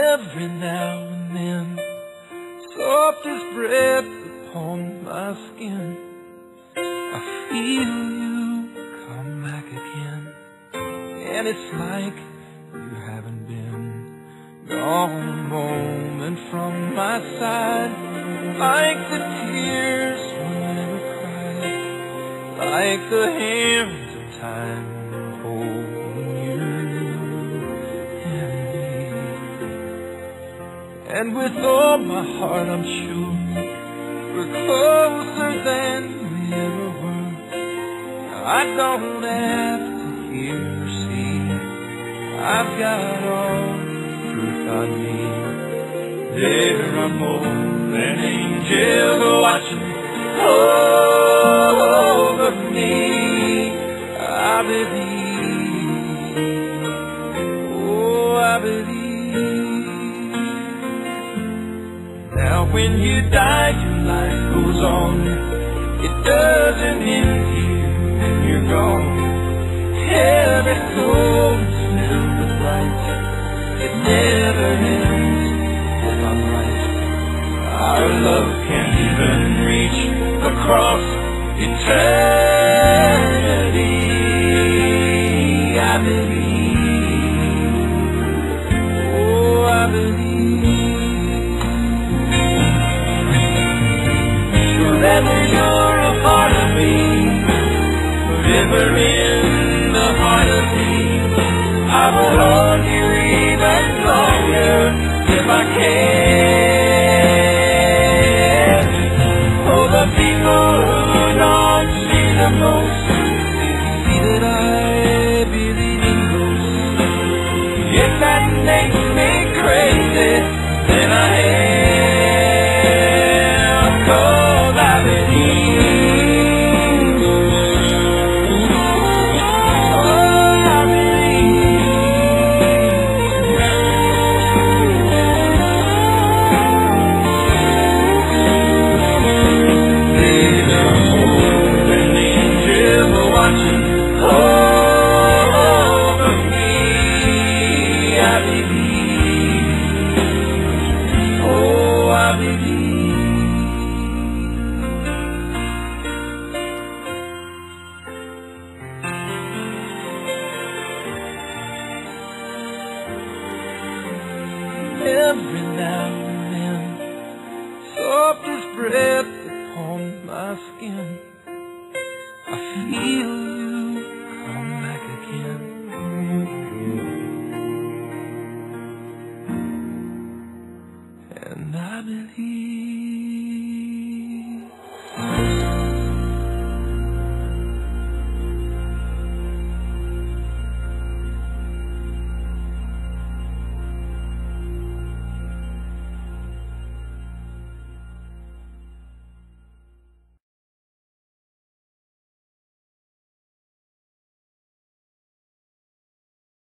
every now and then. Softest breath upon my skin. I feel you come back again. And it's like you haven't been gone a moment from my side. Like the tears one never cried. Like the hands of time And with all my heart I'm sure we're closer than we ever were. I don't have to hear or see. I've got all the proof I need. There are more than angels watching over Now when you die, your life goes on. It doesn't end here when you're gone. Every soul is filled with light. It never ends if I'm right. Our love can't even reach across eternity. I believe. Forever in Every now and then, softest breath upon my skin. I feel